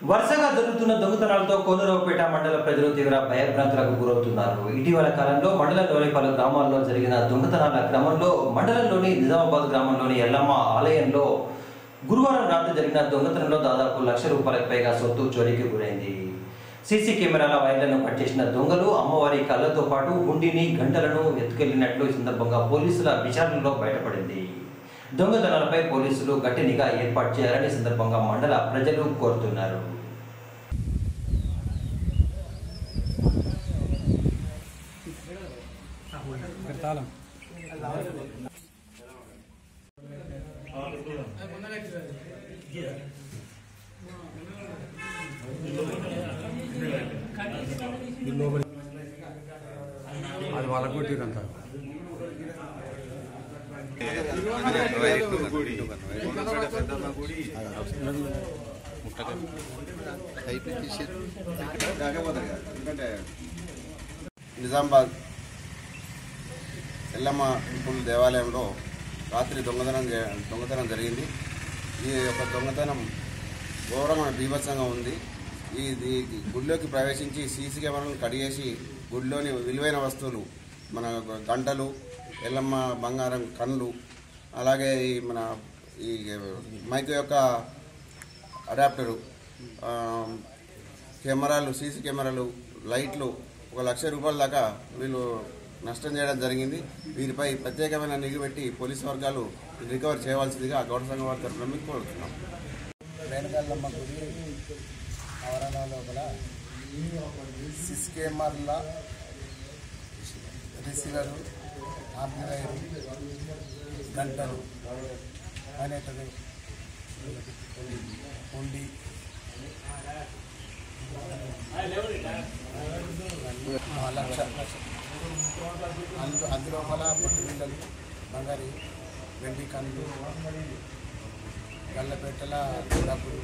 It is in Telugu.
వరుసగా జరుగుతున్న దొంగతనాలతో కోనరావుపేట మండల ప్రజలు తీవ్ర భయభ్రాంతులకు గురవుతున్నారు. ఇటీవల కాలంలో మండలంలోని పలు గ్రామాల్లో జరిగిన దొంగతనాల క్రమంలో మండలంలోని నిజామాబాద్ గ్రామంలోని ఎల్లమ్మ ఆలయంలో గురువారం రాత్రి జరిగిన దొంగతనంలో దాదాపు లక్ష రూపాయలకు పైగా సొత్తు చోరీకి గురైంది. సీసీ కెమెరాల వైర్లను కట్ చేసిన దొంగలు అమ్మవారి కళ్ళతో పాటు ఉండిని గంటలను ఎత్తుకెళ్ళినట్లు ఈ సందర్భంగా పోలీసుల విచారణలో బయటపడింది. దొంగతనాలపై పోలీసులు గట్టి నిఘా ఏర్పాటు చేయాలని సందర్భంగా మండల ప్రజలు కోరుతున్నారు. అది వాళ్ళ కొట్టిరంత నిజామాబాద్ ఎల్లమ్మ టెంపుల్ దేవాలయంలో రాత్రి దొంగతనం దొంగతనం జరిగింది. ఈ యొక్క దొంగతనం ఘోరమైన బీభత్సంగా ఉంది. ఈ గుడిలోకి ప్రవేశించి సీసీ కెమెరాలను కడిగేసి గుడిలోని విలువైన వస్తువులు మన గంటలు ఎల్లమ్మ బంగారం కళ్ళు అలాగే ఈ మన ఈ మైక్ యొక్క అడాప్టరు కెమెరాలు సీసీ కెమెరాలు లైట్లు ఒక లక్ష రూపాయల దాకా వీళ్ళు నష్టం చేయడం జరిగింది. వీరిపై ప్రత్యేకమైన నిఘు పెట్టి పోలీసు వర్గాలు రికవర్ చేయవలసిందిగా గౌడ సంఘం వారి తరఫున మీకు కోరుతున్నాం. రేణుకల్లమ్మ గుడి ఆవరణ లోపల సిస్కేమర్ల రిసీవర్ ఆంప్లిఫైర్ గంటలు అనేటది ఉండి. లక్ష అందు అందులోపల పొట్టు బిళ్ళలు బంగారి వెండి కళ్ళు గల్లపెట్టల డబ్బులు